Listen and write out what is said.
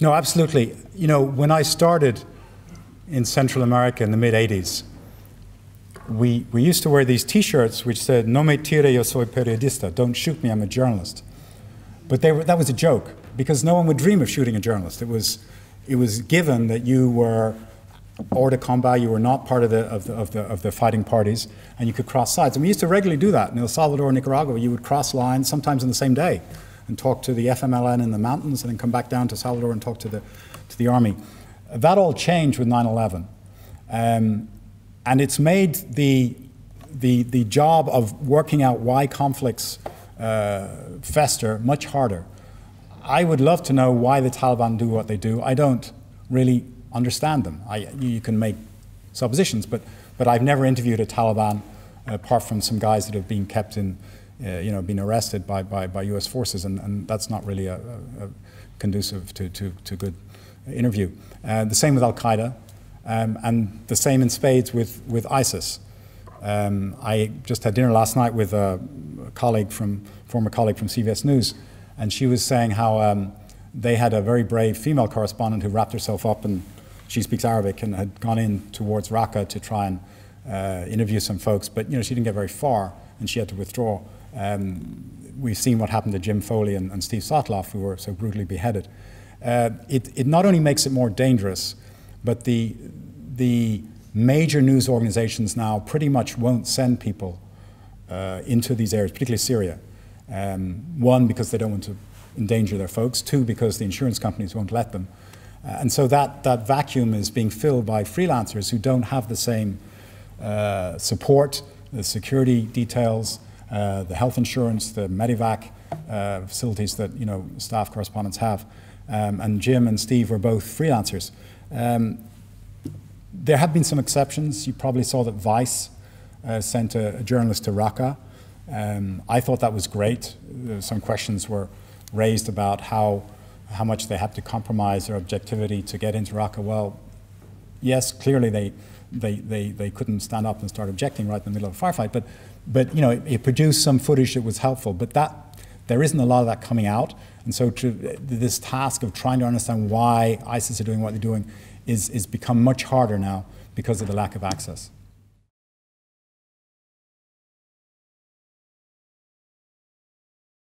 No, absolutely. You know, when I started in Central America in the mid 80s, we, we used to wear these t shirts which said, No me tire, yo soy periodista. Don't shoot me, I'm a journalist. But were, that was a joke because no one would dream of shooting a journalist. It was, it was given that you were hors de combat, you were not part of the, of, the, of, the, of the fighting parties, and you could cross sides. And we used to regularly do that. In El Salvador Nicaragua, you would cross lines, sometimes in the same day, and talk to the FMLN in the mountains, and then come back down to Salvador and talk to the, to the army. That all changed with 9 11. Um, and it's made the, the, the job of working out why conflicts uh, fester much harder. I would love to know why the Taliban do what they do. I don't really understand them. I, you can make suppositions, but, but I've never interviewed a Taliban apart from some guys that have been kept in, uh, you know, been arrested by, by, by US forces, and, and that's not really a, a, a conducive to, to, to good interview. Uh, the same with Al Qaeda, um, and the same in spades with, with ISIS. Um, I just had dinner last night with a, colleague from, former colleague from CBS News, and she was saying how um, they had a very brave female correspondent who wrapped herself up and she speaks Arabic and had gone in towards Raqqa to try and uh, interview some folks, but you know she didn't get very far and she had to withdraw. Um, we've seen what happened to Jim Foley and, and Steve Sotloff, who were so brutally beheaded. Uh, it, it not only makes it more dangerous, but the, the major news organizations now pretty much won't send people uh, into these areas, particularly Syria. Um, one, because they don't want to endanger their folks. Two, because the insurance companies won't let them. Uh, and so that, that vacuum is being filled by freelancers who don't have the same uh, support, the security details, uh, the health insurance, the Medivac uh, facilities that you know staff correspondents have. Um, and Jim and Steve were both freelancers. Um, there have been some exceptions. You probably saw that Vice uh, sent a, a, journalist to Raqqa. Um, I thought that was great. some questions were raised about how how much they had to compromise their objectivity to get into Raqqa. Well, yes, clearly they, they, they, they couldn't stand up and start objecting right in the middle of a firefight, but, but you know, it, it produced some footage that was helpful. But that, there isn't a lot of that coming out. And so to, this task of trying to understand why ISIS are doing what they're doing is, is become much harder now because of the lack of access.